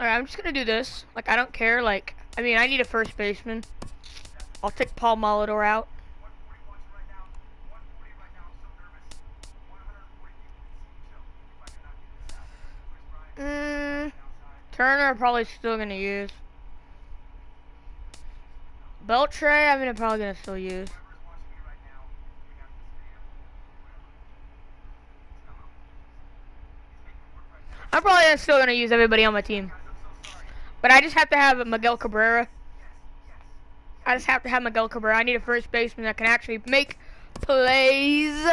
Alright, I'm just gonna do this. Like, I don't care. Like, I mean, I need a first baseman. I'll take Paul Molitor out. Mm, Turner probably still gonna use. Beltre, I'm gonna probably gonna still use. I'm probably still gonna use everybody on my team. But I just have to have Miguel Cabrera. I just have to have Miguel Cabrera. I need a first baseman that can actually make plays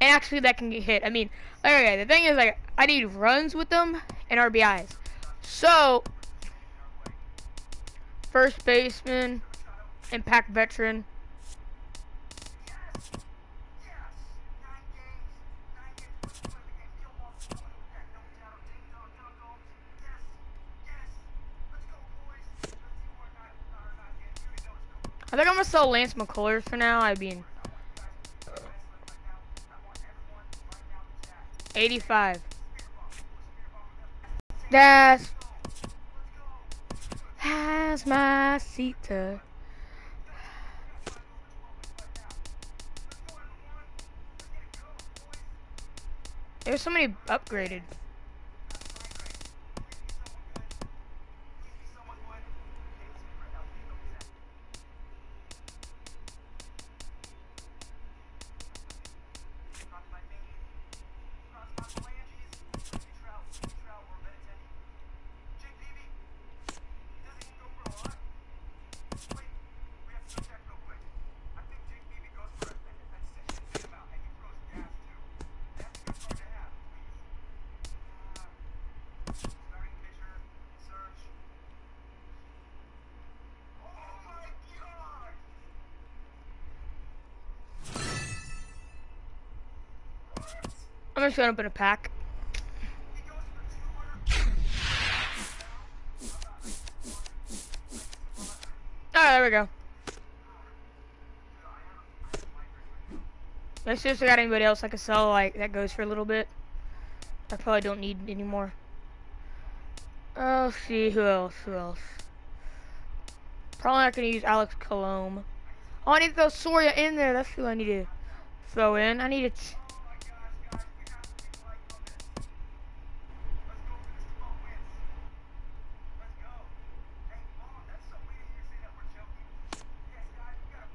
and actually that can get hit. I mean, okay, the thing is like I need runs with them and RBIs. So first baseman, impact veteran. I think I'm gonna sell Lance McCullers for now. I mean, 85. That's has my seat to. There's somebody upgraded. I'm just gonna open a pack. Oh, there we go. Let's see if I got anybody else I can sell like that goes for a little bit. I probably don't need anymore. Oh, see who else? Who else? Probably not gonna use Alex Colome. Oh, I need to throw Soria in there. That's who I need to throw in. I need to.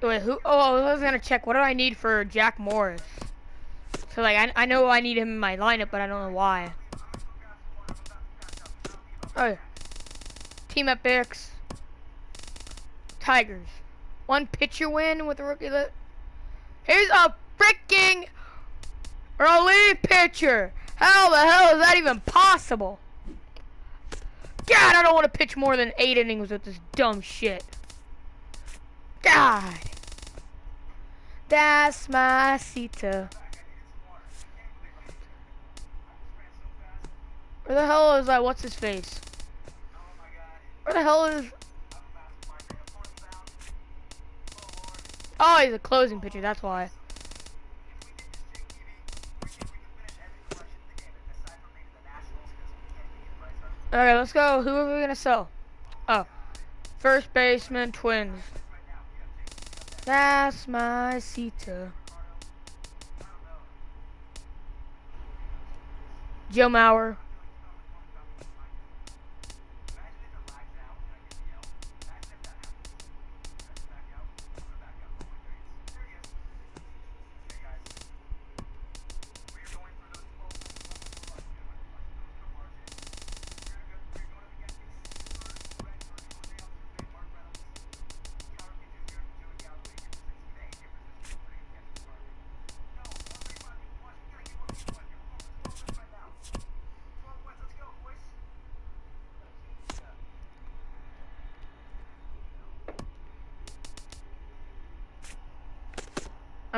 Wait, who? Oh, I was gonna check. What do I need for Jack Morris? So like, I, I know I need him in my lineup, but I don't know why. Oh, team epics, Tigers, one pitcher win with a rookie. That here's a freaking relief pitcher. How the hell is that even possible? God, I don't want to pitch more than eight innings with this dumb shit. God. That's my Sita. Where the hell is that? What's his face? Where the hell is... Oh, he's a closing pitcher, that's why. Alright, let's go. Who are we gonna sell? Oh. First baseman, twins. That's my Sita. Uh. Joe Mauer.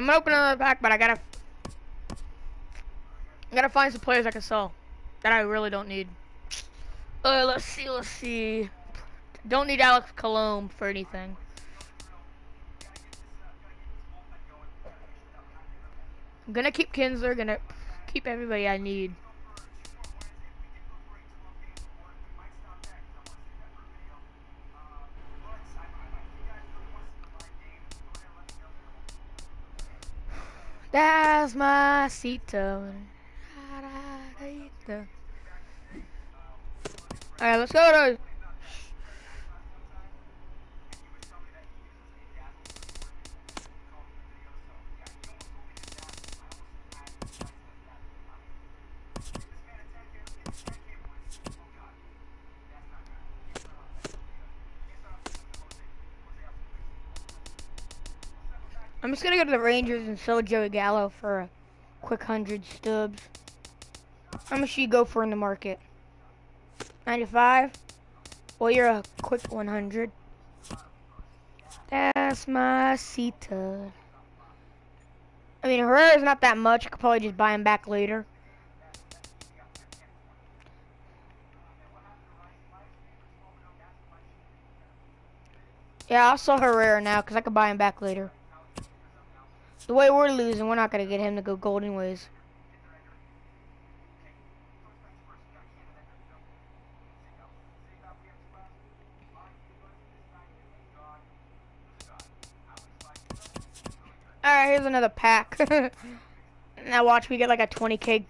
I'm gonna open another pack, but I gotta, I gotta find some players I can sell that I really don't need. Uh, let's see, let's see. Don't need Alex Colome for anything. I'm gonna keep Kinsler, gonna keep everybody I need. That's my cita. Alright, let's I'm just gonna go to the Rangers and sell Joey Gallo for a quick hundred stubs. How much do you go for in the market? 95? Well, you're a quick 100. That's my Cita. I mean, Herrera's not that much. I could probably just buy him back later. Yeah, I'll sell Herrera now because I could buy him back later. The way we're losing, we're not going to get him to go golden ways. Alright, here's another pack. now watch, we get like a 20k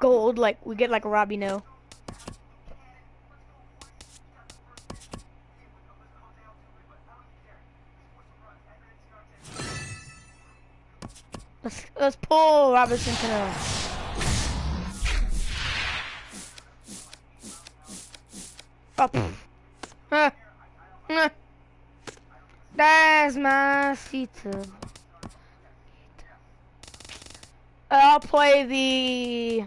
gold, like we get like a Robbie No. Let's let's pull Robinson Cano. Huh. Huh. That's my seat. I'll play the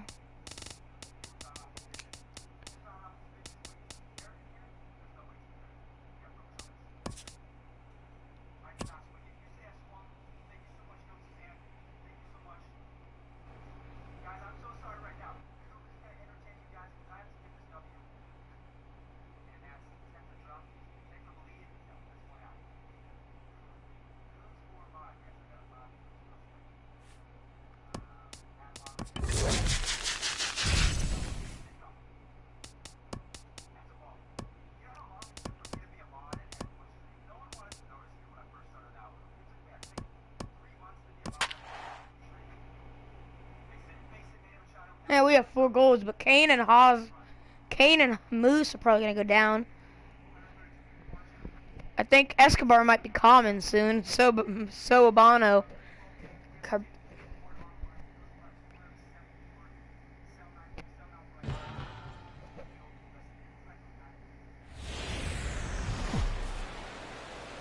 we have four goals, but Cain and Haas, Cain and Moose are probably gonna go down. I think Escobar might be common soon. So, so Abano.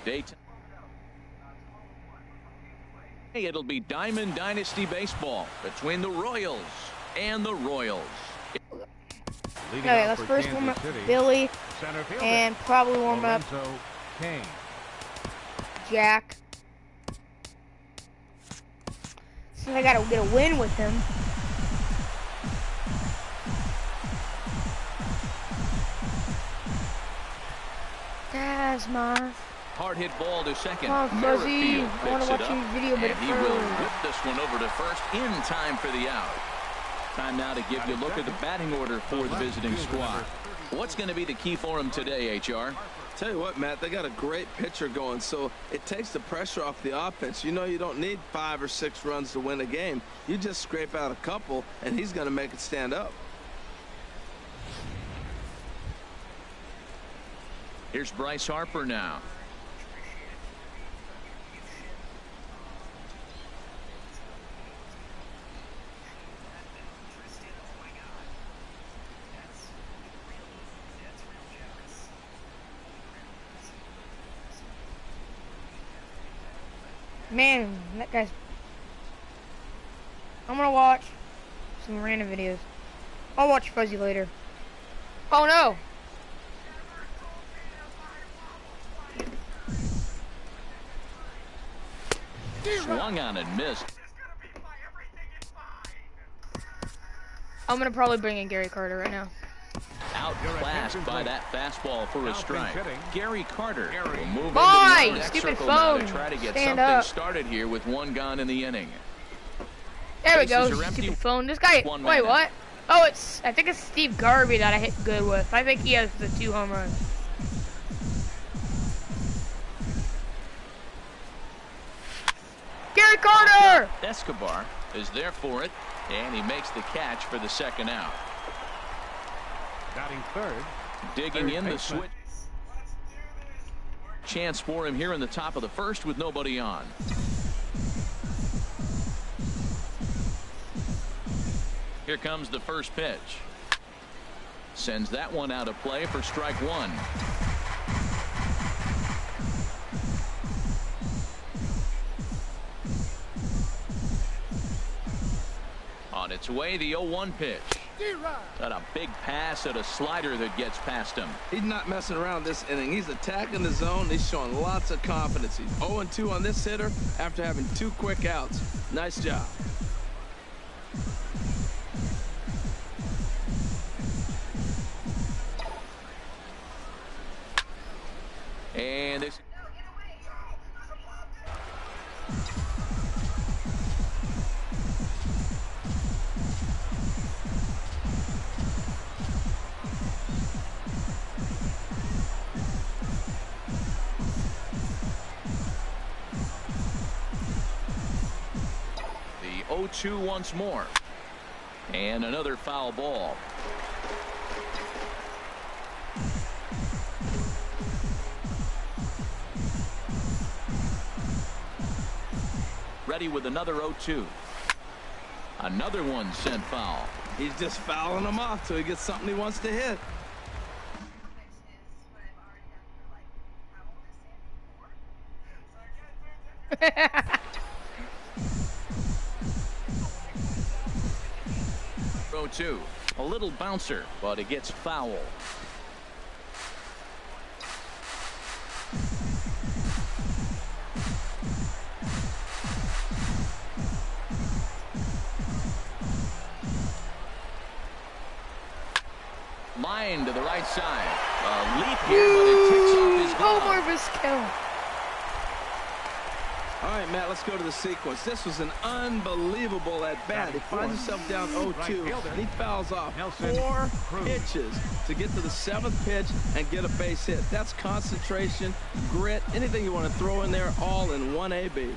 Dayton. It'll be Diamond Dynasty Baseball between the Royals and the Royals. Okay, let's first Kansas warm up City, Billy and probably warm Lorenzo up Cain. Jack. Since I gotta get a win with him. That's my Hard hit ball to second. Come on, Fuzzy. I want to watch your video, but he will whip this one over to first in time for the out. Time now to give you a look at the batting order for the visiting squad. What's going to be the key for them today, HR? Tell you what, Matt, they got a great pitcher going, so it takes the pressure off the offense. You know you don't need five or six runs to win a game. You just scrape out a couple, and he's going to make it stand up. Here's Bryce Harper now. Man, that guy's... I'm gonna watch some random videos. I'll watch Fuzzy later. Oh no! Swung on and missed. I'm gonna probably bring in Gary Carter right now outclassed by that fastball for a strike. Gary Carter will move Boy, into the stupid phone. to try to get Stand something up. started here with one gone in the inning. There we go, stupid phone. This guy, wait, minute. what? Oh, it's, I think it's Steve Garvey that I hit good with. I think he has the two home runs. Gary Carter! Escobar is there for it, and he makes the catch for the second out. Batting third. Digging third in the switch. Chance for him here in the top of the first with nobody on. Here comes the first pitch. Sends that one out of play for strike one. On its way, the 0-1 pitch. Got a big pass at a slider that gets past him. He's not messing around this inning. He's attacking the zone. He's showing lots of confidence. He's 0-2 on this hitter after having two quick outs. Nice job. And this once more. And another foul ball. Ready with another 0-2. Another one sent foul. He's just fouling them off till he gets something he wants to hit. two. A little bouncer, but it gets foul. Line to the right side. A leap here, but it ticks off his glove. Omar Vizquel. All right, Matt, let's go to the sequence. This was an unbelievable at bat. He finds himself down 0-2, and he fouls off Nelson four Cruz. pitches to get to the seventh pitch and get a base hit. That's concentration, grit, anything you want to throw in there, all in one AB.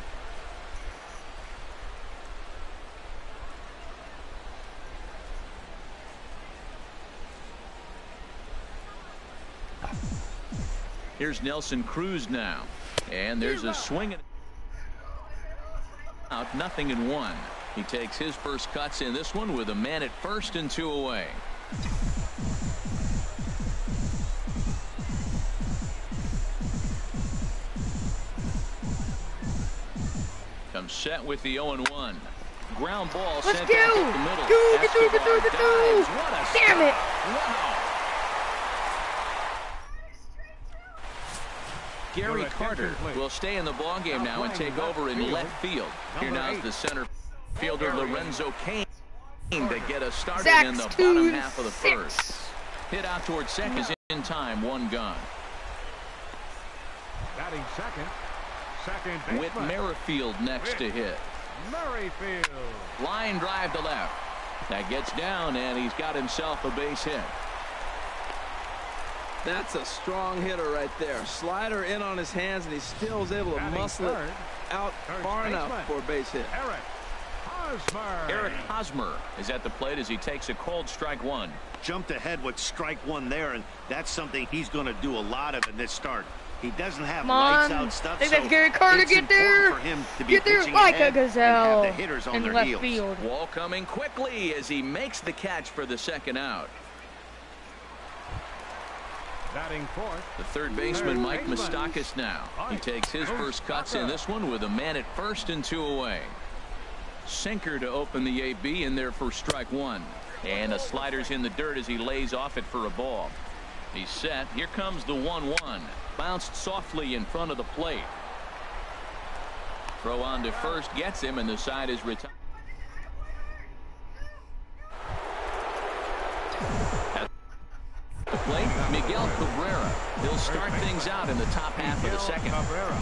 Here's Nelson Cruz now. And there's a swing. Out nothing in one. He takes his first cuts in this one with a man at first and two away. Comes set with the 0 1. Ground ball Let's sent go! back up the middle. Go, get through, get through, get through! What a Damn it! Wow. Gary Carter will stay in the ballgame Now now and take over in left left field. Here Number now is the center fielder Lorenzo Cain to get us started Zach's in the bottom half of the six. first. Hit out towards second is in time, one gone. Batting second. Second Whit baseman. Merrifield next to hit. Merrifield. Line drive to left. That gets down and he's got himself a base hit. That's a strong hitter right there. Slider in on his hands, and he still is able to Batting muscle it out Third far enough for a base hit. Eric Hosmer. Eric Hosmer is at the plate as he takes a cold strike one. jumped ahead with strike one there, and that's something he's going to do a lot of in this start. He doesn't have Come on. lights out stuff, Think so that's Gary Carter. it's Get there. important for him to be Get there pitching like a ahead and gazelle. have the hitters on in their left heels. field. Wall coming quickly as he makes the catch for the second out. Batting fourth. The third baseman, Mike. Moustakas now. He takes his first cuts in this one with a man at first and two away. Sinker to open the AB in there for strike one. And a slider's in the dirt as he lays off it for a ball. He's set. Here comes the 1-1. Bounced softly in front of the plate. Throw on to first gets him and the side is retired. He'll start things out in the top half of the second. Cabrera.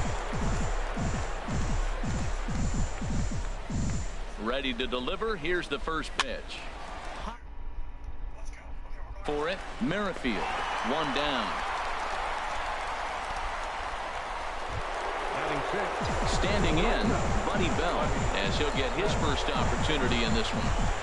Ready to deliver. Here's the first pitch. For it, Merrifield. One down. Standing in, Buddy Bell, as he'll get his first opportunity in this one.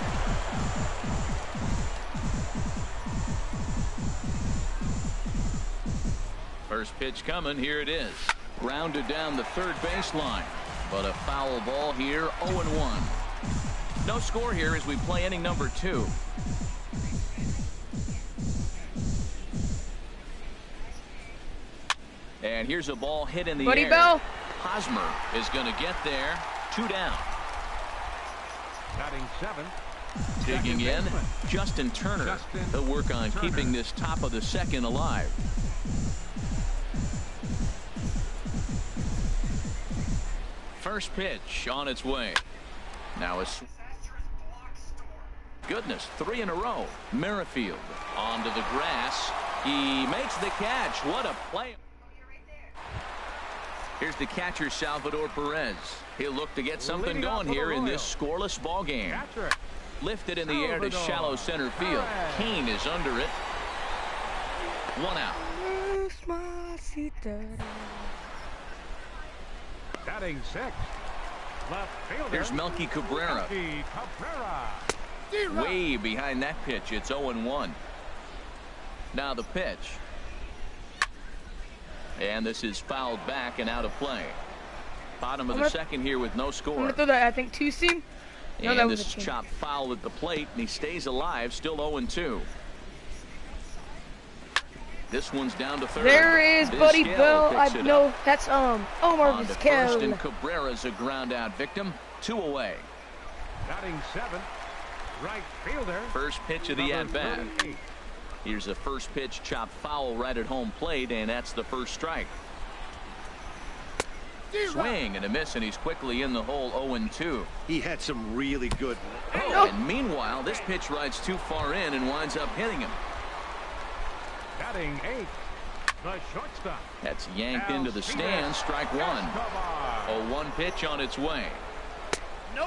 First pitch coming. Here it is. Grounded down the third baseline. But a foul ball here, 0-1. No score here as we play inning number two. And here's a ball hit in the Buddy air. Bell. Hosmer is going to get there. Two down. Batting seven. Digging in. Justin Turner. Justin He'll work on Turner. keeping this top of the second alive. First pitch on its way. Now a goodness, three in a row. Merrifield onto the grass. He makes the catch. What a play. Here's the catcher, Salvador Perez. He'll look to get something Leading going for the here in this scoreless ball game. Lifted in the air to shallow center field. Perez. Cain is under it. One out. Batting six. Left fielder. Here's Melky Cabrera. Melky Cabrera. Way behind that pitch. It's 0-1. Now the pitch. And this is fouled back and out of play. Bottom of I'm the second here with no score. I'm score. gonna throw that, I think, two seam. No, that and was this a change. chop foul at the plate, and he stays alive, still 0-2. This one's down to third. There is Buddy Bell. I know that's um Omar On to first, and Cabrera's a ground out victim. Two away. Batting seven. Right fielder. First pitch of the number at bat. Here's a first pitch chop foul right at home plate, and that's the first strike. Swing and a miss, and he's quickly in the hole 0-2. He had some really good. Oh, and meanwhile, this pitch rides too far in and winds up hitting him. Batting eight. The shortstop. That's yanked into the stand. Strike one. Escobar. A one pitch on its way.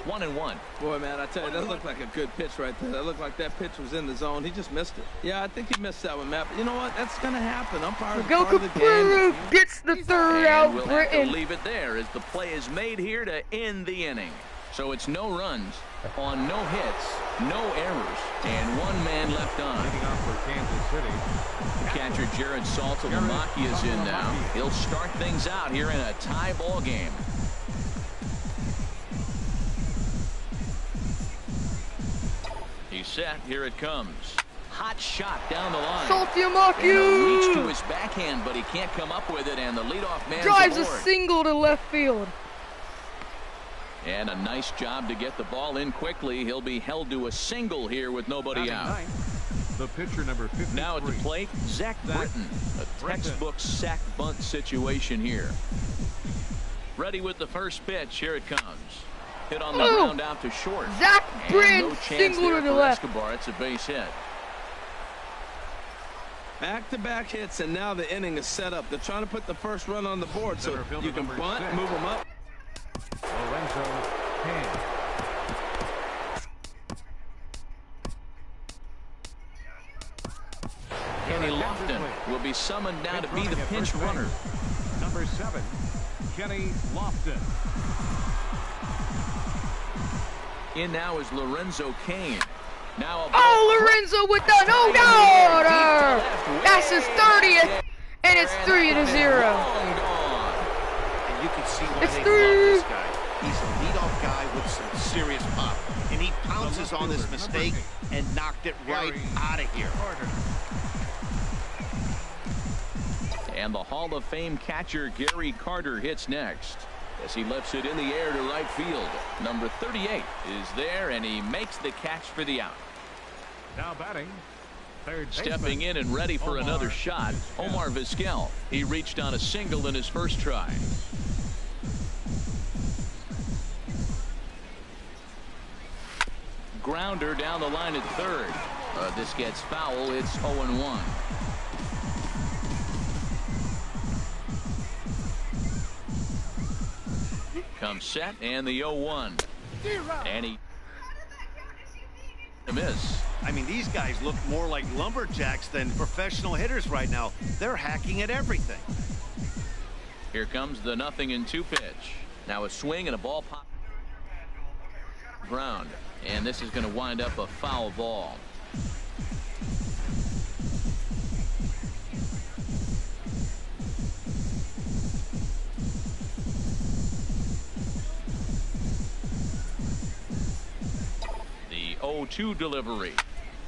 One and one. Boy, man, I tell you, that looked like a good pitch right there. That looked like that pitch was in the zone. He just missed it. Yeah, I think he missed that one, Matt. But you know what? That's going to happen. Umpires are Miguel part of the Cabrera game. gets the third And out. we'll have to leave it there as the play is made here to end the inning. So it's no runs on no hits, no errors, and one man left on. Leading off for Kansas City. Catcher Jared Saltalamacchia is in now. He'll start things out here in a tie ball game. He's set. Here it comes. Hot shot down the line. Salty And a reach to his backhand, but he can't come up with it, and the leadoff man drives a single to left field. And a nice job to get the ball in quickly. He'll be held to a single here with nobody Batting out. ninth. The pitcher number 53. Now at the plate, Zach Zach Britton. A textbook sack bunt situation here. Ready with the first pitch. Here it comes. Hit on the Ooh. ground out to short. Zach Britton no chance single to the for left. Escobar. It's a base hit. Back-to-back hits, and now the inning is set up. They're trying to put the first run on the board so you can bunt, six. move them up. Lorenzo Hand. Kenny Lofton will be summoned now to be the pinch runner. Number seven, Kenny Lofton. In now is Lorenzo Cain. Now oh, Lorenzo with the no order! That's his 30th, and it's 3 to 0. It's 3. He's a leadoff guy with some serious pop. And he pounces on this mistake and knocked it right out of here. And the Hall of Fame catcher Gary Carter hits next as he lifts it in the air to right field. Number 38 is there and he makes the catch for the out. Now batting, third Stepping baseman, in and ready for Omar another shot, Vizquel. Omar Vizquel. He reached on a single in his first try. Grounder down the line at third. Uh, this gets foul. It's 0-1. Comes set and the 0-1. And he a miss. I mean, these guys look more like lumberjacks than professional hitters right now. They're hacking at everything. Here comes the nothing in two pitch. Now a swing and a ball pop ground. And this is going to wind up a foul ball. The 0-2 delivery.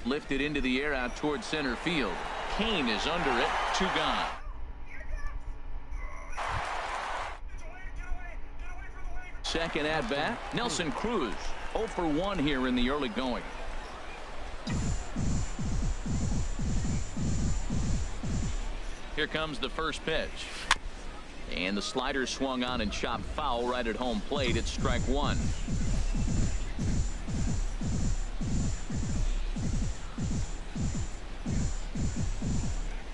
Lifted into the air out towards center field. Cain is under it. Two gone. Second at bat, Nelson Cruz. 0 for 1 here in the early going. Here comes the first pitch. And the slider swung on and chopped foul right at home plate. It's strike one.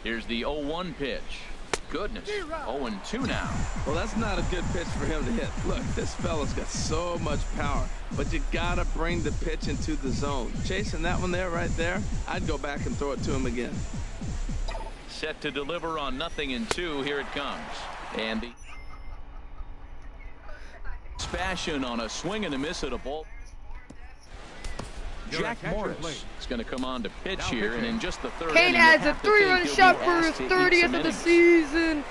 Here's the 0-1 pitch. Goodness. 0-2 now. Well, that's not a good pitch for him to hit. Look, this fella's got so much power, but you gotta bring the pitch into the zone. Chasing that one there, right there, I'd go back and throw it to him again. Set to deliver on nothing in two. Here it comes. And the Spashin on a swing and a miss at a ball. Your Jack Morris please. is going to come on to pitch here, and in just the third Cain inning, you adds a have to think three-run he'll shot for his asked to eat 30th some of the season.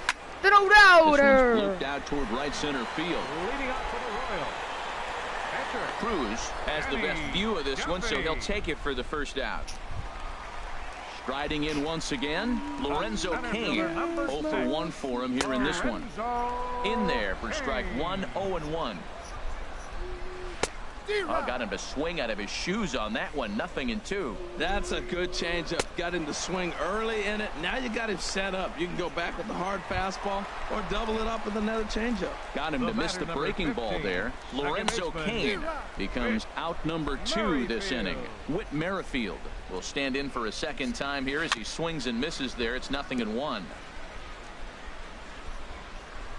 The no This one's doubter. blooped out toward right center field. Leading up for the Royals. Cruz has the best view of this one, so he'll take it for the first out. Striding in once again, Lorenzo Center Cain. 0 for 1 for him here in this one. In there for strike Cain. one, 0 and 1. Oh, got him to swing out of his shoes on that one. Nothing in two. That's a good changeup. Got him to swing early in it. Now you got him set up. You can go back with the hard fastball or double it up with another changeup. Got him The to miss the number breaking ball there. Lorenzo baseman, Cain becomes out number two this inning. Whit Merrifield will stand in for a second time here as he swings and misses there. It's nothing in one.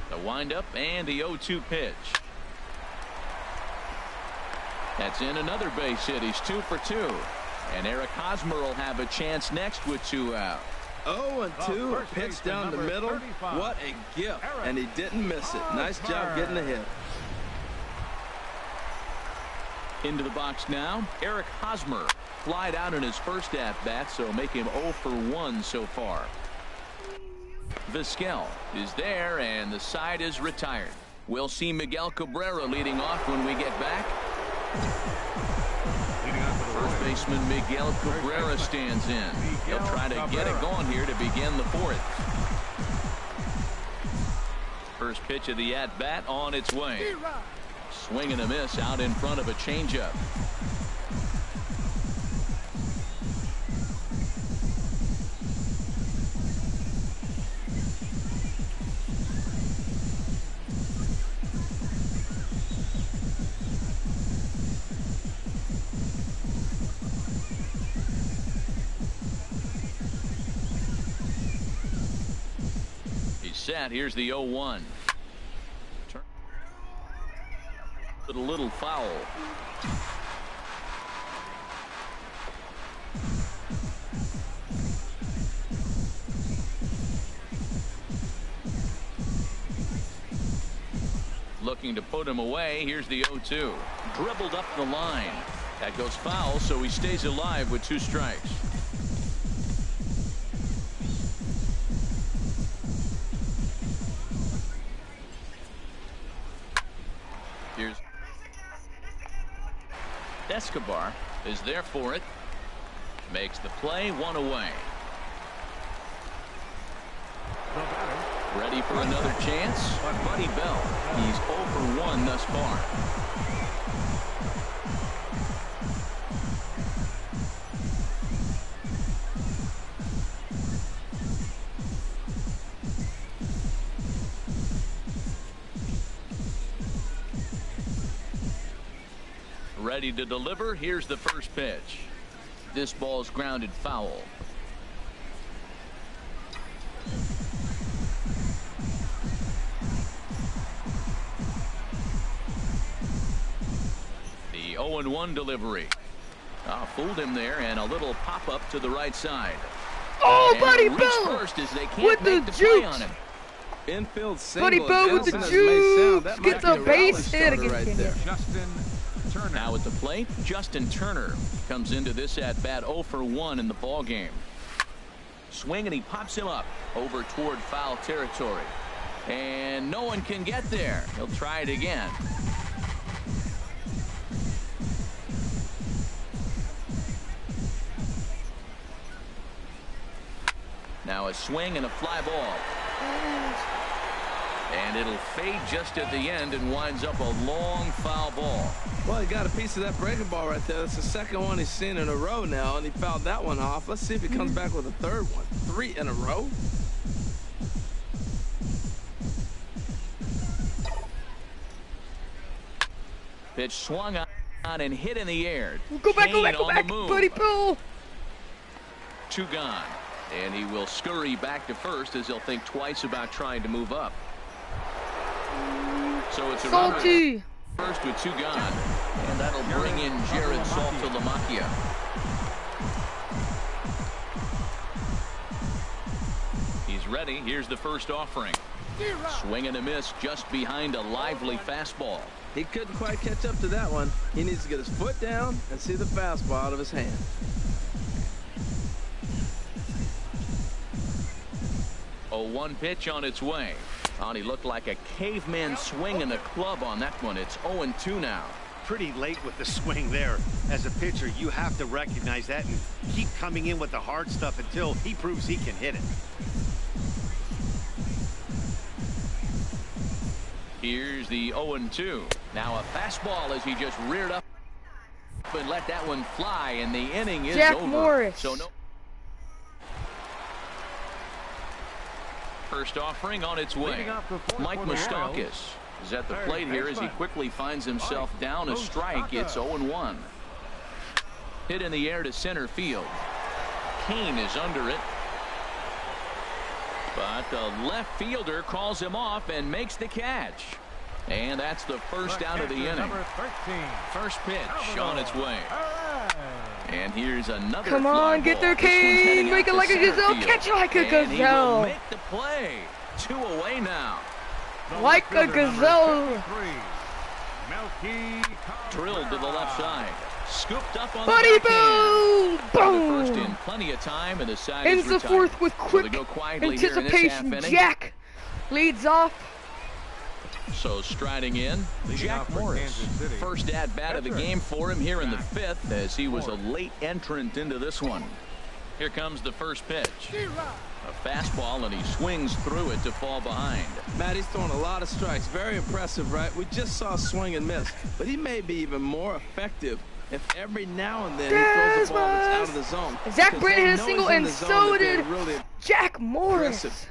The windup and the 0-2 pitch. That's in another base hit. He's two for two. And Eric Hosmer will have a chance next with two out. 0 and The 2, a pitch down the middle. 35. What a gift. Eric And he didn't miss it. Nice job getting the hit. Into the box now, Eric Hosmer. Flied out in his first at bat, so make him 0 for 1 so far. Vizquel is there, and the side is retired. We'll see Miguel Cabrera leading off when we get back. First baseman Miguel Cabrera stands in. He'll try to get it going here to begin the fourth. First pitch of the at bat on its way. Swing and a miss out in front of a changeup. Set. Here's the 0-1. Turn- a little foul. Looking to put him away. Here's the 0-2. Dribbled up the line. That goes foul, so he stays alive with two strikes. Is there for it. Makes the play one away. Ready for another chance? Buddy Bell. He's 0 for 1 thus far. Ready to deliver. Here's the first pitch. This ball's grounded foul. The 0-1 delivery. Ah, fooled him there, and a little pop-up to the right side. Oh, And Buddy reach Bell first as they can't with make the the play jukes. on him. infield single. Buddy Bo with the As may sound, that juice. Gets a base hit against right Kenya. there. Justin Turner. Now at the plate, Justin Turner comes into this at bat 0 for 1 in the ball game. Swing and he pops him up over toward foul territory. And no one can get there. He'll try it again. Now a swing and a fly ball. Oh, And it'll fade just at the end and winds up a long foul ball. Well, he got a piece of that breaking ball right there. That's the second one he's seen in a row now, and he fouled that one off. Let's see if he comes back with a third one. Three in a row. Pitch swung on and hit in the air. Go back, go back, go back. Buddy Bell. Two gone. And he will scurry back to first as he'll think twice about trying to move up. So it's a runner at Salty. first with two gone. And that'll bring in Jared Saltalamacchia. He's ready. Here's the first offering. Swing and a miss just behind a lively fastball. He couldn't quite catch up to that one. He needs to get his foot down and see the fastball out of his hand. A one pitch on its way. On he looked like a caveman swinging a club on that one. It's 0-2 now. Pretty late with the swing there. As a pitcher, you have to recognize that and keep coming in with the hard stuff until he proves he can hit it. Here's the 0-2. Now a fastball as he just reared up and let that one fly, and the inning is Jack over. Morris. So no. First offering on its way. Leading off the fourth Mike for the Moustakas Royals. is at the plate here as he quickly finds himself down a strike. It's 0-1. Hit in the air to center field. Cain is under it. But the left fielder calls him off and makes the catch. And that's the first out of the inning. First pitch on its way. All right. And here's another Come on, get ball. there, This one's heading Cain. out Make it like a gazelle. field. Catch it like a And he gazelle. make the play. Two away now. The Like a left fielder, number gazelle. Melky Drilled to the left side. Scooped up on Buddy the backhand. Boom. The first in Boom. plenty of time, and the side Ends is the fourth with quick go quietly here in this anticipation. Jack leads off. So striding in, Jack Morris. First at bat of the game for him here in the fifth as he was a late entrant into this one. Here comes the first pitch. A fastball and he swings through it to fall behind. Matt, he's throwing a lot of strikes. Very impressive, right? We just saw a swing and miss. But he may be even more effective if every now and then he throws a ball that's out of the zone. Zach Because Brent hit a single and so did Really Jack Morris. Impressive.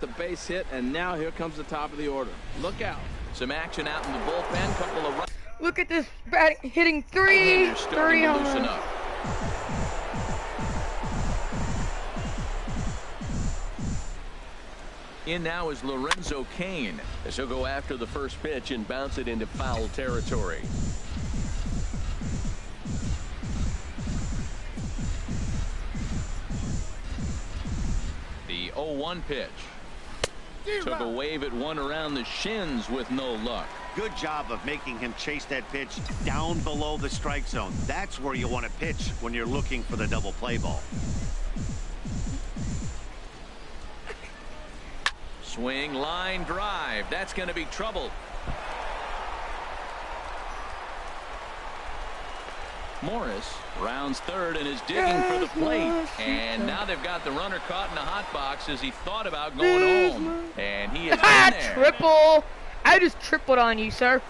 The base hit, and now here comes the top of the order. Look out. Some action out in the bullpen. Couple of runs. Look at this batting, hitting three, three to home. up. In now is Lorenzo Cain as he'll go after the first pitch and bounce it into foul territory. The 0-1 pitch. Took a wave at one around the shins with no luck. Good job of making him chase that pitch down below the strike zone. That's where you want to pitch when you're looking for the double play ball. Swing, line, drive. That's going to be trouble. Morris rounds third and is digging for the plate. And now they've got the runner caught in the hot box as he thought about going home. And he is Ah, there. triple. I just tripled on you, sir.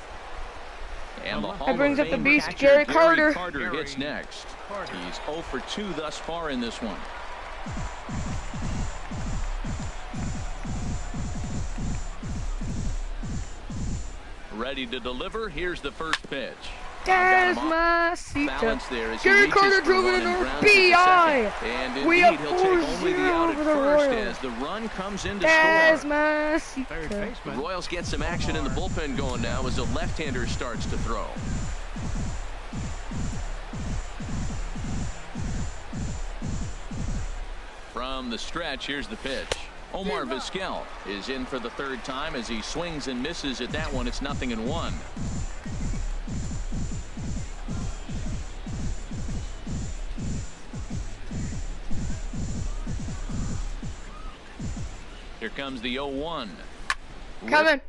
And the That brings up the beast, catcher, Gary Gary Carter. Carter hits next. He's 0 for 2 thus far in this one. Ready to deliver. Here's the first pitch. Desmasita. balance there as Gary Carter for drove it in and our grounds BI. And We indeed, have he'll take only the 4-0 out over at the first Royals. as the run comes in to score. Third Desmasita. The. Royals get some action in the bullpen going now as the left-hander starts to throw. From the stretch, here's the pitch. Omar Vizquel is in for the third time as he swings and misses at that one. It's nothing in one. Here comes the 0-1. Coming.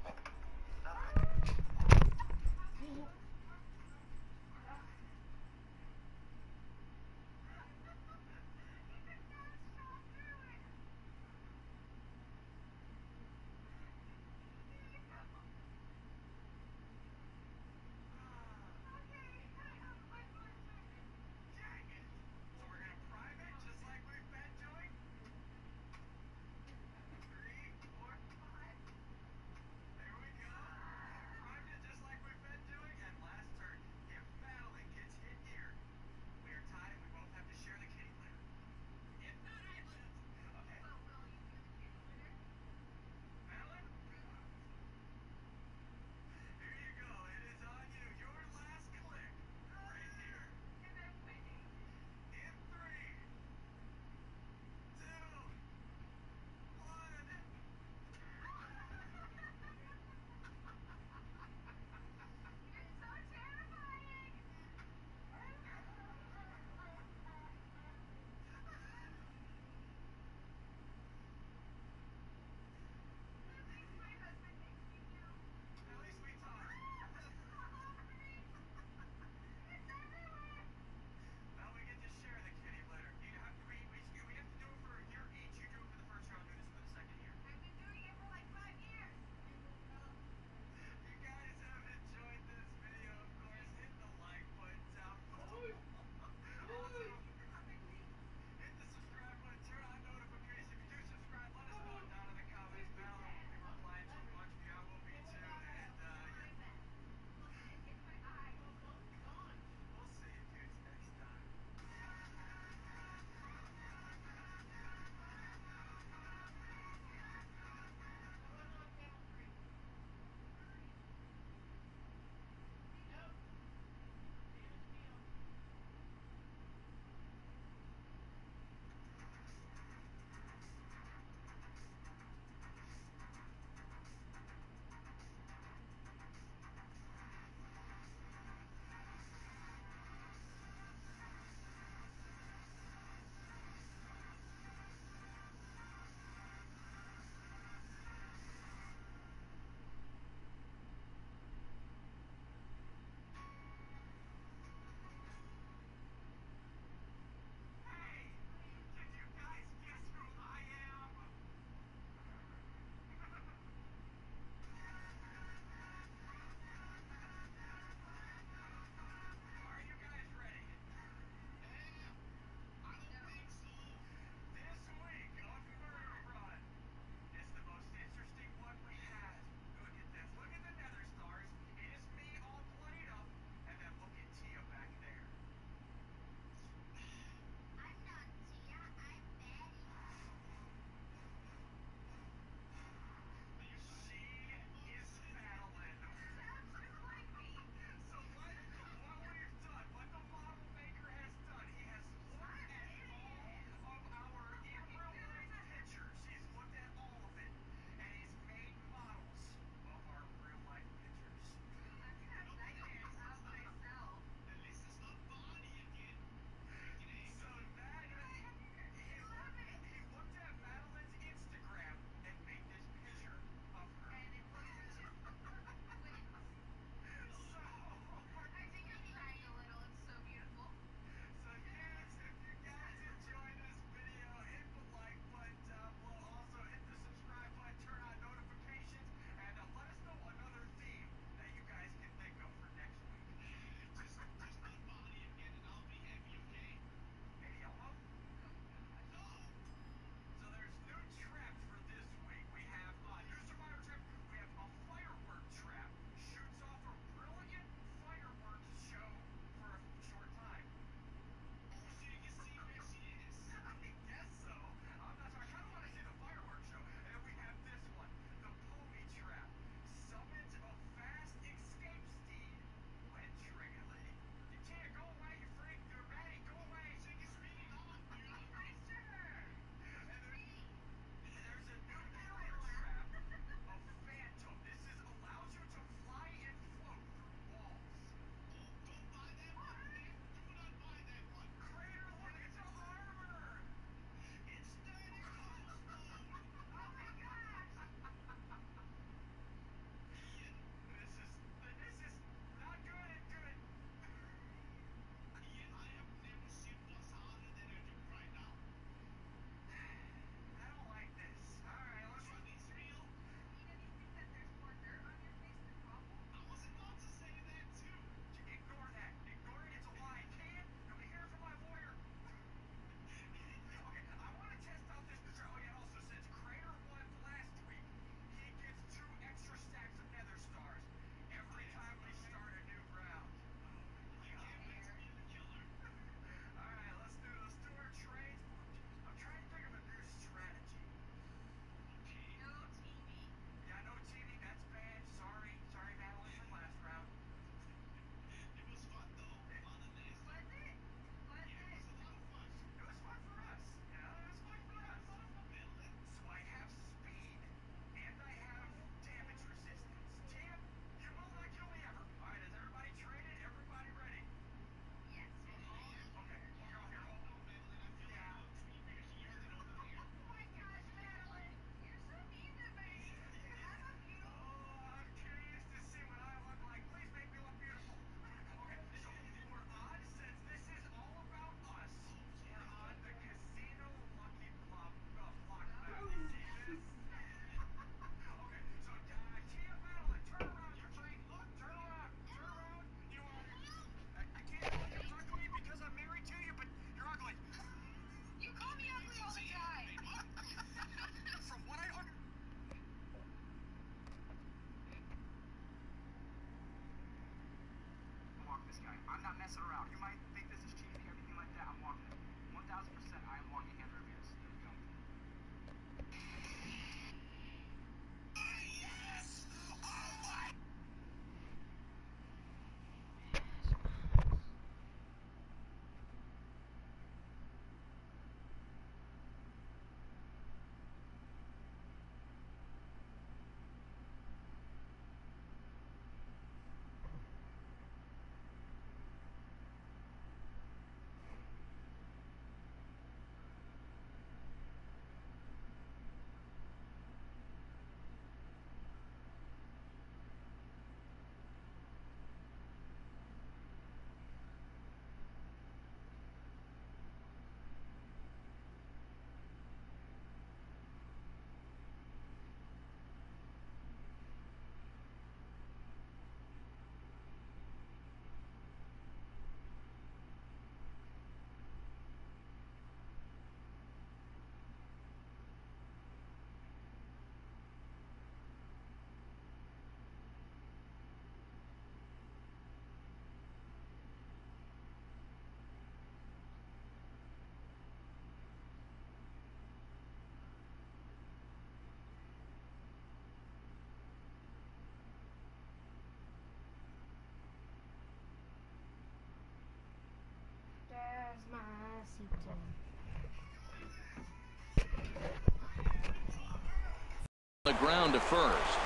Ground to first.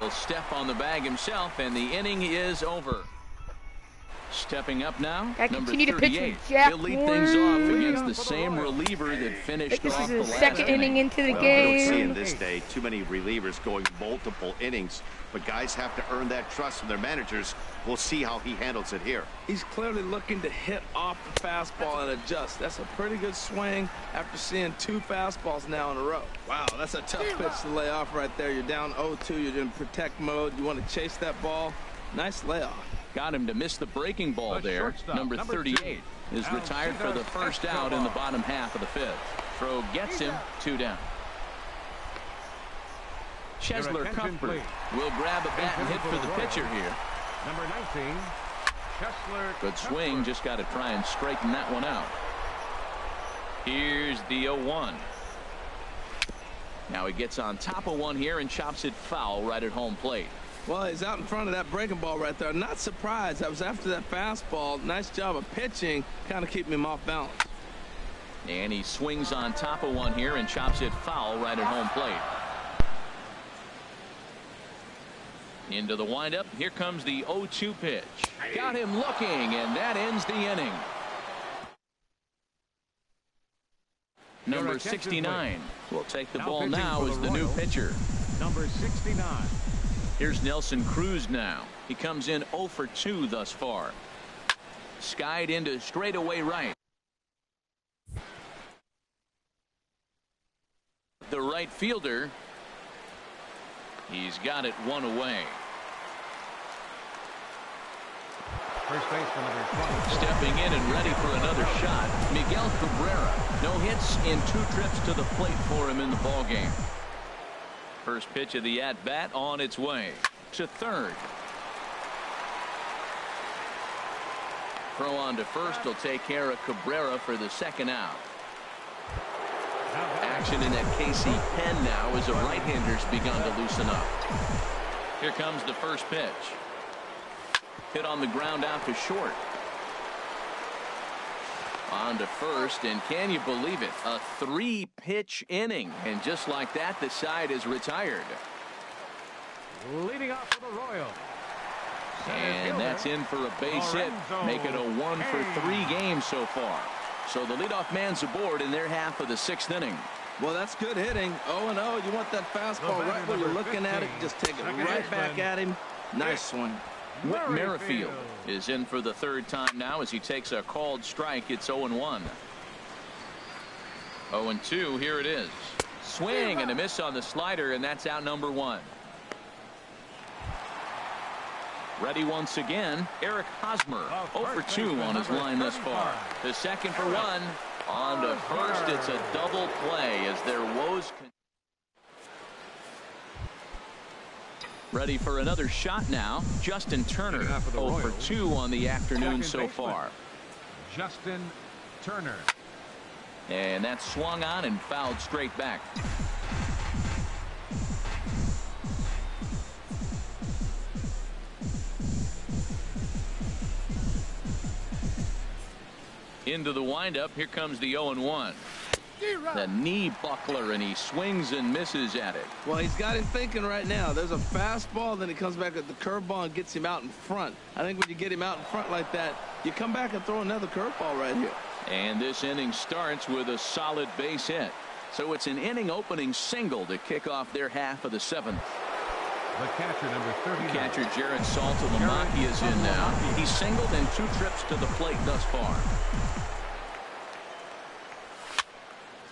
He'll step on the bag himself, and the inning is over. Stepping up now, I number continue to pitch with Jack He'll lead things off against the same reliever that finished This off is the his last second inning into the Well, we don't see game. in this day too many relievers going multiple innings, but guys have to earn that trust from their managers. We'll see how he handles it here. He's clearly looking to hit off the fastball and adjust. That's a pretty good swing after seeing two fastballs now in a row. Wow, that's a tough pitch to lay off right there. You're down 0-2. You're in protect mode. You want to chase that ball. Nice layoff. Got him to miss the breaking ball The there. Number number 38 is retired for the first out in the bottom half of the fifth. Throw gets him, two down. Chesler please. will grab a bat and hit for the pitcher here. Number 19, Chesler Good swing, just got to try and straighten that one out. Here's the 0-1. Now he gets on top of one here and chops it foul right at home plate. Well, he's out in front of that breaking ball right there. Not surprised. I was after that fastball. Nice job of pitching. Kind of keeping him off balance. And he swings on top of one here and chops it foul right at home plate. Into the windup. Here comes the 0-2 pitch. Got him looking, and that ends the inning. Number attention, 69 will take the ball now for as the the new pitcher. Number 69. Here's Nelson Cruz now. He comes in 0 for 2 thus far. Skied into straightaway right. The right fielder. He's got it one away. First baseman number 20. Stepping in and ready for another shot. Miguel Cabrera. No hits in two trips to the plate for him in the ball game. First pitch of the at bat on its way to third. Throw on to first will take care of Cabrera for the second out. Action in that KC pen now as the right-handers begun to loosen up. Here comes the first pitch. Hit on the ground out to short. On to first, and can you believe it? A three-pitch inning, and just like that, the side is retired. Leading off for the Royals. And that's in for a base hit, Lorenzo make it a one for three game so far. So the leadoff man's aboard in their half of the sixth inning. Well, that's good hitting. 0 and 0. You want that fastball right where you're number looking at it. Just take it right back at him. Nice swing. Whit Merrifield. Is in for the third time now as he takes a called strike. It's 0 1. 0 2. Here it is. Swing and a miss on the slider, and that's out number one. Ready once again, Eric Hosmer. Oh, 0 for 2 on his line thus far. The second for one. On to first. It's a double play as their woes. Con- Ready for another shot now. Justin Turner, oh for 0 for 2 on the afternoon so far. Justin Turner. And that swung on and fouled straight back. Into the windup. Here comes the 0 1. The knee buckler, and he swings and misses at it. Well, he's got him thinking right now. There's a fastball, then he comes back at the curveball and gets him out in front. I think when you get him out in front like that, you come back and throw another curveball right here. And this inning starts with a solid base hit. So it's an inning opening single to kick off their half of the seventh. The catcher, number 39. Catcher Jared Saltalamacchia is in now. He's singled in two trips to the plate thus far.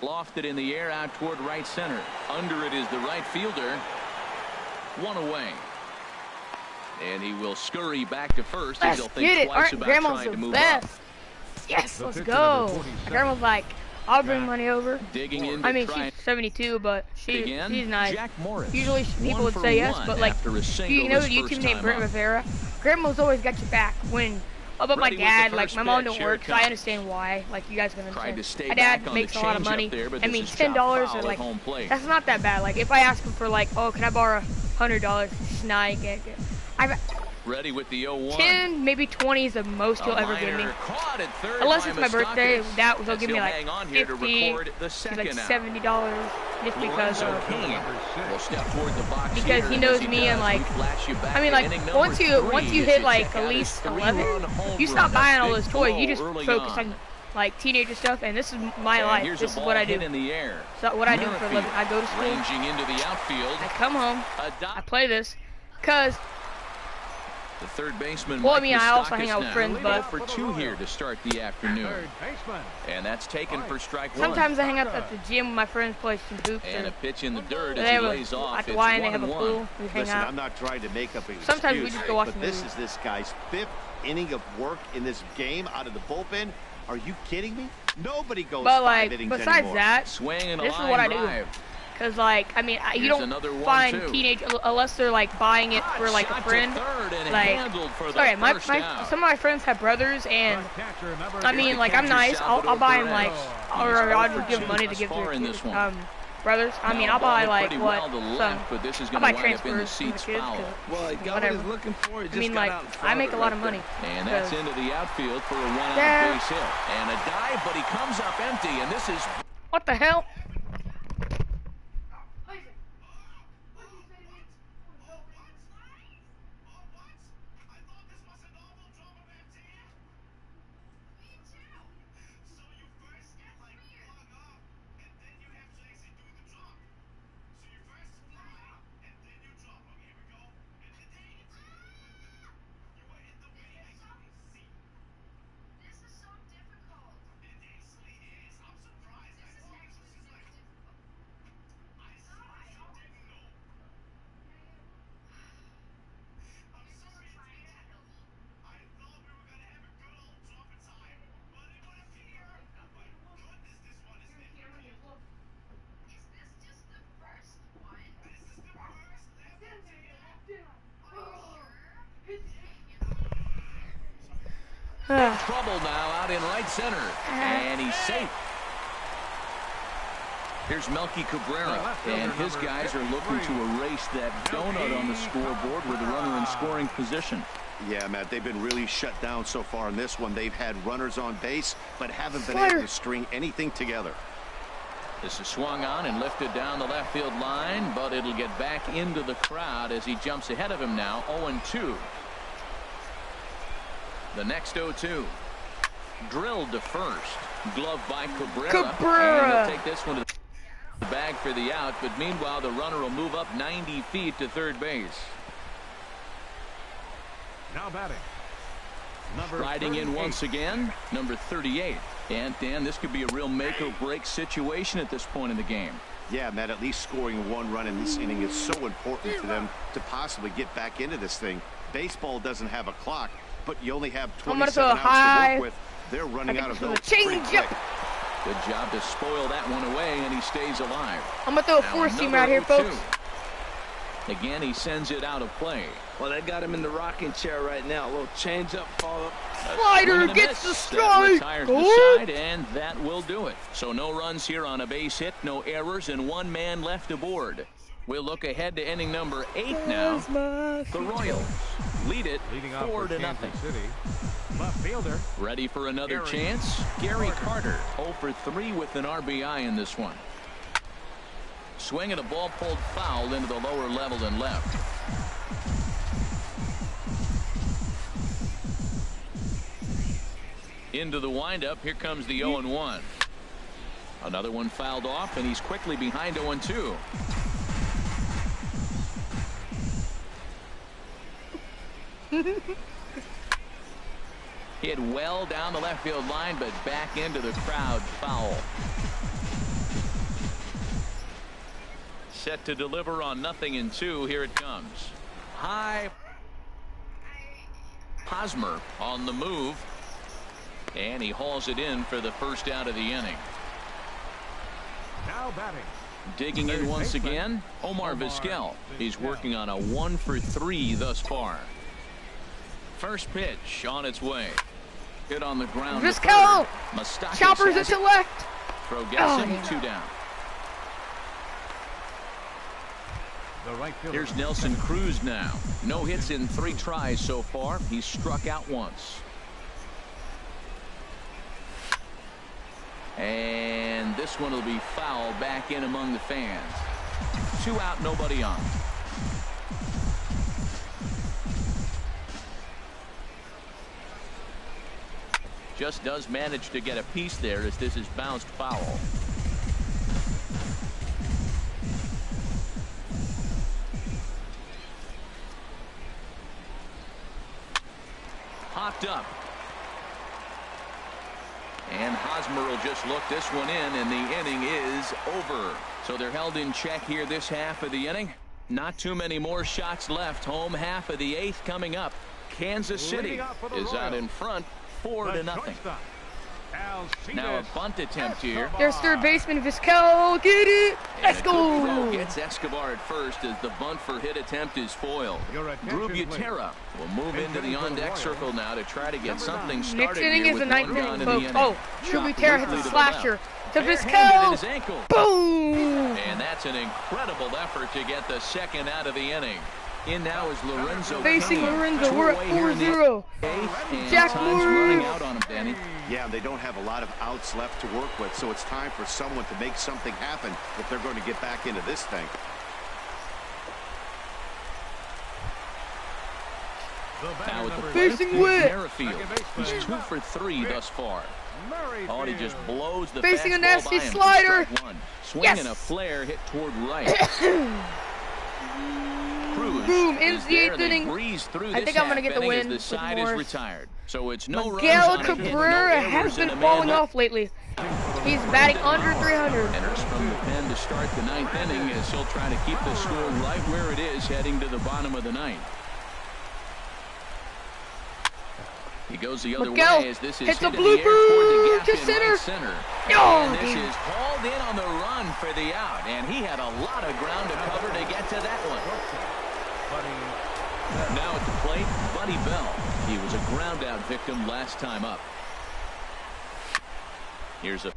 Lofted in the air out toward right center. Under it is the right fielder. One away. And he will scurry back to first as Let's he'll think get it. twice Aren't about grandmas trying the to move best? up. Yes, The let's go. number 47. Grandma's like, I'll bring money over. Digging in I mean, she's 72, but she, again. she's nice. Jack Morris. Usually people would say yes, but like, after you know his the YouTube name time Britt. Rivera? Grandma's always got your back when, oh, but my dad, like, my mom don't work, so I understand why. Like, you guys can understand. to stay my dad makes a lot of money. there, I mean, ten dollars or like, that's not that bad. Like, if I ask him for like, oh, can I borrow hundred dollars? Nah, you can't get. I've Ready with the 0-1. ten, maybe twenty is the most he'll ever give me. liner caught at third Unless it's my birthday, that they'll As give me he'll like hang on here to 50, record the like second seventy dollars, just because of. King will step toward the box Because he knows me and, like- we flash you back I mean, like once you once you hit like at least eleven, you stop buying all those toys. You just focus on. on like teenager stuff, and this is my And life. This is what I do. in the air. So what I do for a living, I go to school, into the outfield. I come home, I play this, cause The third baseman. Well, I Mike mean, I also Moustakas hang out with now. friends, Leading but- for two here to start the afternoon. And that's taken for strike one. sometimes I hang out at the gym with my friends, play some hoops, And or a pitch in the dirt as he have a, lays off. at the It's Y and they one have a pool. one. We hang Listen, out. I'm not trying to make up an Sometimes we excuse, just go watch but this is this guy's fifth inning of work in this game out of the bullpen. Are you kidding me? Nobody goes But five like, innings besides anymore. that, Swing and a This is what I do. drive. Cause like, I mean, I- you don't find too. teenage unless they're like buying it for like a friend. like, handled for the Sorry, my, my out. some of my friends have brothers, and The catcher, number I mean, like I'm nice. I'll, I'll buy them like, or I'll just give them money to give to their in this one. um brothers. I mean, I'll buy like what well to some. left, but this is I'll going buy to wind up in the transfers for the seats kids. Well, he got whatever. looking for. He I mean, like I make a lot of money. And that's into the outfield for a one-out Yeah. base hit. And a dive, but he comes up empty, and this is What the hell? This is so difficult. It actually is. I'm surprised. This is actually so difficult. I I didn't know. I'm sorry it's difficult. I thought we were gonna have a good old drama time, but it would appear. My goodness, this one is difficult. Is this just the first one? This is the first ever deal. Are you sure? trouble now out in right center. And he's safe. Here's Melky Cabrera, and his guys are looking to erase that donut on the scoreboard with a runner in scoring position. Yeah, Matt, they've been really shut down so far in this one. They've had runners on base, but haven't been Slider. able to string anything together. This is swung on and lifted down the left field line, but it'll get back into the crowd as he jumps ahead of him now, 0-2. The next 0-2. Drilled to first. Glove by Cabrera. Cabrera. And he'll take this one to the bag for the out, but meanwhile the runner will move up 90 feet to third base. Now batting. Number Riding in once again, number 38. And Dan, this could be a real make or break situation at this point in the game. Yeah, Matt, at least scoring one run in this inning is so important to them to possibly get back into this thing. Baseball doesn't have a clock, but you only have 27 throw a outs to high. work with. They're running out of this those was a pretty change-up. Good job to spoil that one away, and he stays alive. I'm gonna throw a Now four seam another right here, folks. Again, he sends it out of play. Well, they got him in the rocking chair right now. A little change up, follow up. Slider Swing and a gets the miss. That strike. retires the side, and that will do it. So no runs here on a base hit, no errors, and one man left aboard. We'll look ahead to inning number eight now. The Royals lead it Leading off four for to Kansas nothing. City. Left fielder. Ready for another Gary chance? Gary Carter, 0 for 3 with an RBI in this one. Swing and a ball pulled foul into the lower level and left. Into the windup. Here comes the 0 1. Another one fouled off, and he's quickly behind 0 2. Hit well down the left field line, but back into the crowd foul. Set to deliver on nothing in two. Here it comes. High. Hosmer on the move. And he hauls it in for the first out of the inning. Now batting. Digging in once again, Omar Omar Vizquel. He's working on a one for three thus far. First pitch on its way. Hit on the ground. to Vizquel! Choppers has it to it. left. Throw gets Oh, yeah. Two down. The right fielder. Here's Nelson Cruz now. No hits in three tries so far. He's struck out once. And this one will be foul back in among the fans. Two out, nobody on. Just does manage to get a piece there as this is bounced foul. Popped up. And Hosmer will just look this one in, and the inning is over. So they're held in check here this half of the inning. Not too many more shots left. Home half of the eighth coming up. Kansas City is out in front, four to nothing. Now a bunt attempt here. Escobar. There's third baseman Vizquel. Get it. And Let's a good throw go. Gets Escobar at first as the bunt for hit attempt is foiled. Your Drew please. Butera will move into the Hitting for the on-deck circle now to try to get something started Next inning here is the with ninth one inning, in the folks. inning. Oh, Drew Shot Butera hits a slasher to Barehanded his Vizquel. Boom. And that's an incredible effort to get the second out of the inning. In now is Lorenzo Facing Cain. Lorenzo, Two we're at here 4-0. Jack time's Moore. running out on him, Danny. Yeah, they don't have a lot of outs left to work with, so it's time for someone to make something happen if they're going to get back into this thing. Now with the number Facing Dave wit. Merrifield. He's two for three thus far. Murray Oh, and he just blows the Facing a nasty by him for slider. strike One. Swing Yes. and a flare hit toward right. Boom, ends the eighth inning. I think I'm gonna get the win The side is retired, so it's no Miguel Cabrera has been falling off lately. He's batting under 300. Enters from the pen to start the ninth inning as he'll try to keep the score right where it is heading to the bottom of the ninth. He goes the other Miguel way as this is hits a in the air toward the blooper to center. right center. Oh, and this damn. is hauled in on the run for the out, and he had a lot of ground to cover to get to that one. Buddy Now at the plate, Buddy Bell. He was a ground out victim last time up. Here's a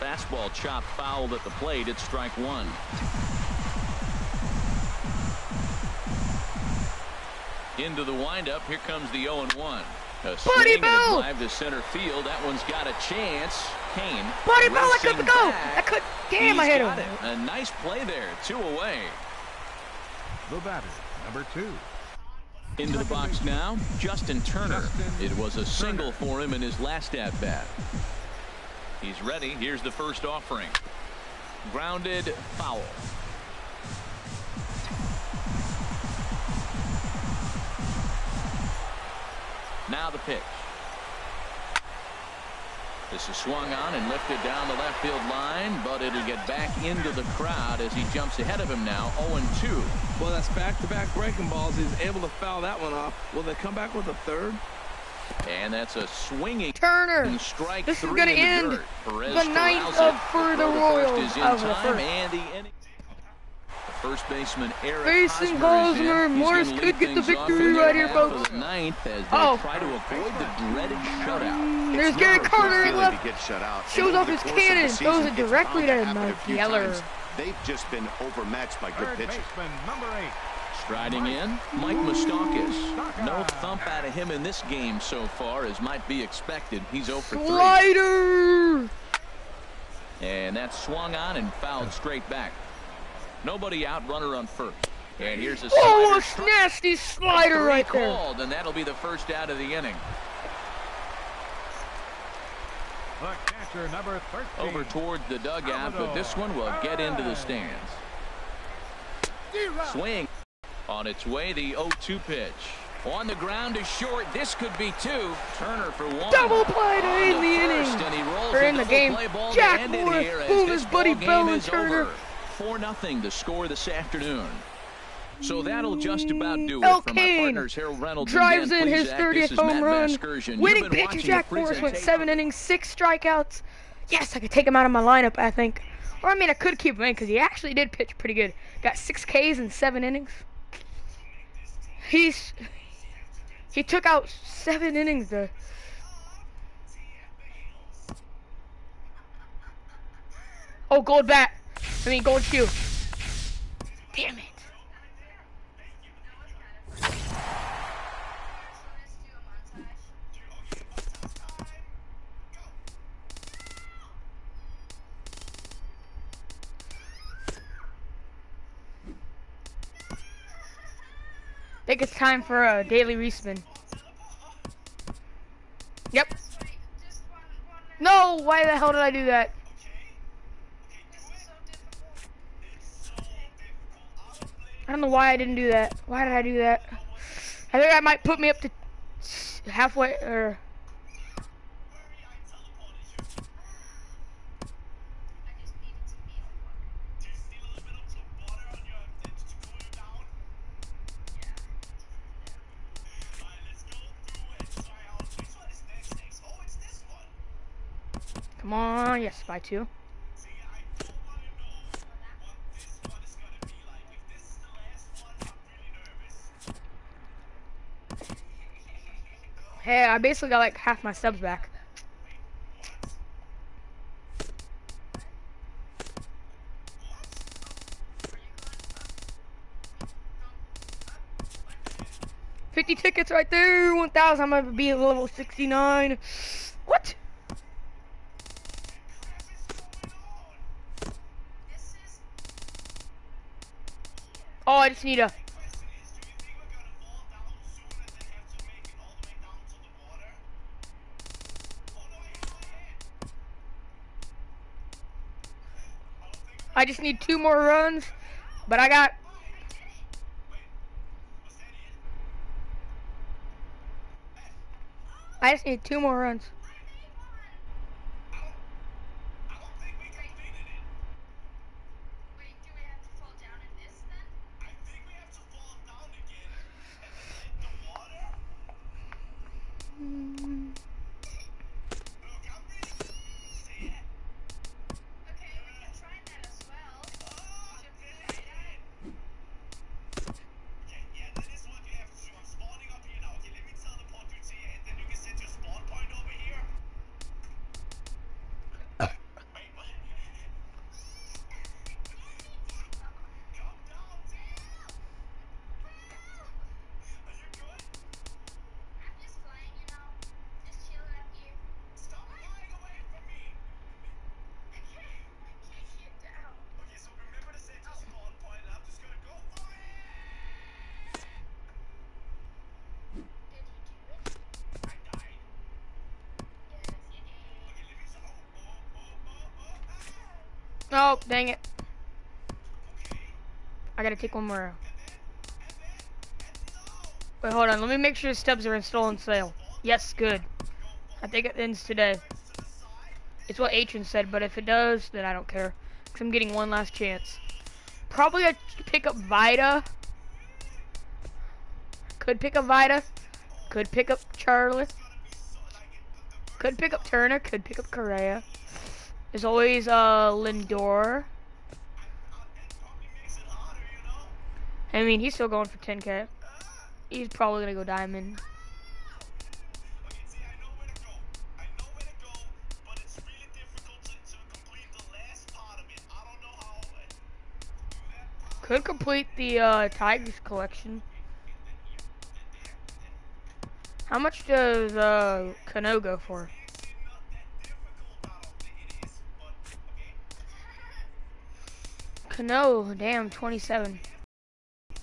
fastball chop fouled at the plate. It's strike one. Into the windup. Here comes the 0 1. A Buddy swing and Bell! drive to center field. That one's got a chance. Cain. Buddy Bell, I racing got to go. back. I could. Damn, He's I hit him. it. A nice play there. Two away. the batter number two. Into the box now, Justin Turner. It was a single for him in his last at bat. He's ready. Here's the first offering. Grounded foul. Now the pitch. This is swung on and lifted down the left field line, but it'll get back into the crowd as he jumps ahead of him now, 0-2. Well, that's back-to-back breaking balls. He's able to foul that one off. Will they come back with a third? And that's a swinging Turner. strike This is three gonna in the end dirt. The ninth of it. for the Royals is in of the first. and the inning. The First baseman Eric Facing Hosmer is in. Hosmer. He's Morris could get the victory right here, half folks. the Ninth as they Oh. try to avoid the dreaded shutout. Mm, there's It's Gary never a good Carter in left. to get shut out. Shows off his course of the cannon, season, throws it directly bound to happen a Yeller. times. They've just been overmatched by good Third pitching. baseman, number eight. Striding in, Mike Moustakas. No thump out of him in this game so far, as might be expected. He's over for 3. Slider. And that swung on and fouled straight back. Nobody out, runner on first. And here's a Oh, slider. a nasty slider Three right there. called, and that'll be the first out of the inning. The catcher, number 13. Over towards the dugout, but this one will get into the stands. Swing on its way, the 0-2 pitch. On the ground is short. This could be two. Turner for one. Double play to end the first, inning. and he rolls Or in the double game. play ball Jack end it Morris, boom, his buddy ball game Bell and Turner. over. 4-0 the score this afternoon. So that'll just about do it El from my Kane partners Harold Reynolds drives in his 30th This home Matt run. Winning been pitch, Jack Morris went seven innings, six strikeouts. Yes, I could take him out of my lineup, I think. Or, I mean, I could keep him in because he actually did pitch pretty good. Got six Ks in seven innings. He's. He took out seven innings, though. Oh, gold bat. I mean, gold shoe. Damn it. I think it's time for a daily respin. Yep. No, why the hell did I do that? I don't know why I didn't do that. Why did I do that? I think I might put me up to halfway or come on, yes, by two. Hey, I basically got like half my subs back. Fifty tickets right there, one thousand. I'm gonna be at level sixty-nine. What? Oh, I just need a. I just need two more runs, but I got. I just need two more runs. Oh, dang it. I gotta take one more. Wait, hold on. Let me make sure the stubs are installed on sale. Yes, good. I think it ends today. It's what Atron said, but if it does, then I don't care. Because I'm getting one last chance. Probably I pick up Vida. Could pick up Vita. Could pick up Charlie. Could pick up Turner. Could pick up Correa. There's always uh Lindor. I mean, he's still going for 10k. He's probably gonna go diamond. Could complete the uh, Tigers collection. How much does uh, Cano go for? But damn, 27.